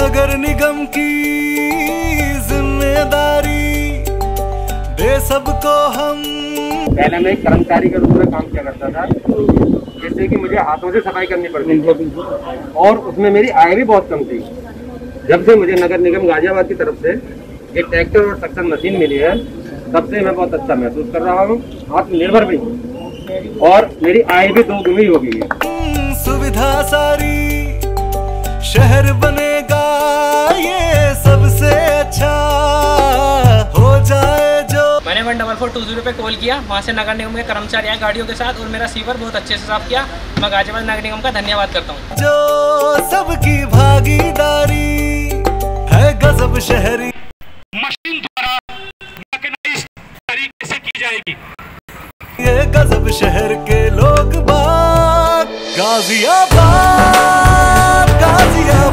निगम की ज़िम्मेदारी दे सबको हम। पहले मैं एक कर्मचारी के रूप में काम किया करता था जैसे कि मुझे हाथों से सफ़ाई करनी पड़ती थी। और उसमें मेरी आय भी बहुत कम थी। जब से मुझे नगर निगम गाजियाबाद की तरफ़ से ये ट्रैक्टर और सक्शन मशीन मिली है तब से मैं बहुत अच्छा महसूस कर रहा हूँ आत्मनिर्भर भी हूँ। और मेरी आय भी दो गुनी हो गई है। सुविधा सारी शहर बनेगा जो मैंने one double four two zero पे कॉल किया। वहाँ से नगर निगम के कर्मचारी आए गाड़ियों के साथ और मेरा सीवर बहुत अच्छे से साफ़ किया। मैं गाजियाबाद नगर निगम का धन्यवाद करता हूँ। जो सबकी भागीदारी है गजब शहरी। मशीन द्वारा तरीके से की जाएगी। ये गजब शहर के लोग बाग गाजियाबाद गाजियाबाद।